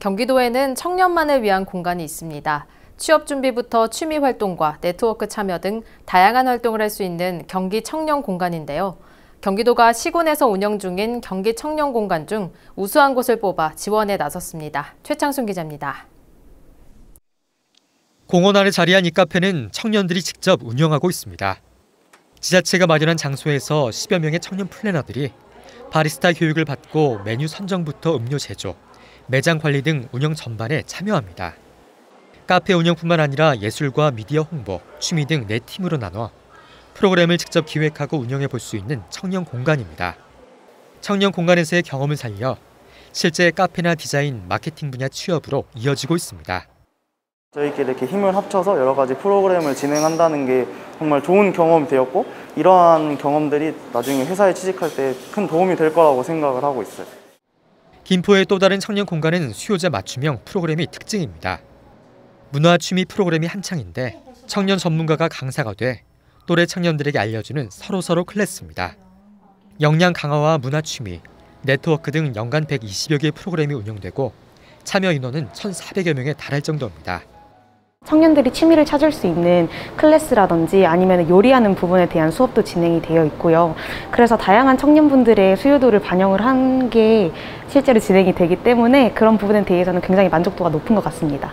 경기도에는 청년만을 위한 공간이 있습니다. 취업 준비부터 취미 활동과 네트워크 참여 등 다양한 활동을 할 수 있는 경기 청년 공간인데요. 경기도가 시군에서 운영 중인 경기 청년 공간 중 우수한 곳을 뽑아 지원에 나섰습니다. 최창순 기자입니다. 공원 아래 자리한 이 카페는 청년들이 직접 운영하고 있습니다. 지자체가 마련한 장소에서 10여 명의 청년 플래너들이 바리스타 교육을 받고 메뉴 선정부터 음료 제조, 매장 관리 등 운영 전반에 참여합니다. 카페 운영뿐만 아니라 예술과 미디어 홍보, 취미 등 네 팀으로 나눠 프로그램을 직접 기획하고 운영해 볼 수 있는 청년 공간입니다. 청년 공간에서의 경험을 살려 실제 카페나 디자인, 마케팅 분야 취업으로 이어지고 있습니다. 저희끼리 이렇게 힘을 합쳐서 여러 가지 프로그램을 진행한다는 게 정말 좋은 경험이 되었고 이러한 경험들이 나중에 회사에 취직할 때 큰 도움이 될 거라고 생각을 하고 있어요. 김포의 또 다른 청년 공간은 수요자 맞춤형 프로그램이 특징입니다. 문화 취미 프로그램이 한창인데 청년 전문가가 강사가 돼 또래 청년들에게 알려주는 서로서로 클래스입니다. 역량 강화와 문화 취미, 네트워크 등 연간 120여 개의 프로그램이 운영되고 참여 인원은 1,400여 명에 달할 정도입니다. 청년들이 취미를 찾을 수 있는 클래스라든지 아니면 요리하는 부분에 대한 수업도 진행이 되어 있고요. 그래서 다양한 청년분들의 수요도를 반영을 한 게 실제로 진행이 되기 때문에 그런 부분에 대해서는 굉장히 만족도가 높은 것 같습니다.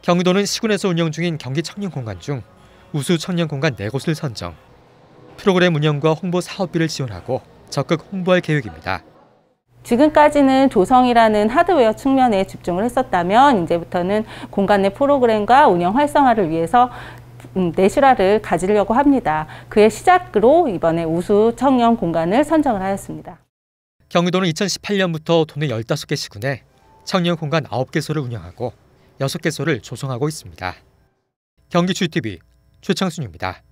경기도는 시군에서 운영 중인 경기 청년 공간 중 우수 청년 공간 4곳을 선정. 프로그램 운영과 홍보 사업비를 지원하고 적극 홍보할 계획입니다. 지금까지는 조성이라는 하드웨어 측면에 집중을 했었다면 이제부터는 공간 내 프로그램과 운영 활성화를 위해서 음, 내실화를 가지려고 합니다. 그의 시작으로 이번에 우수 청년 공간을 선정을 하였습니다. 경기도는 2018년부터 도내 15개 시군에 청년 공간 9개소를 운영하고 6개소를 조성하고 있습니다. 경기 GTV 최창순입니다.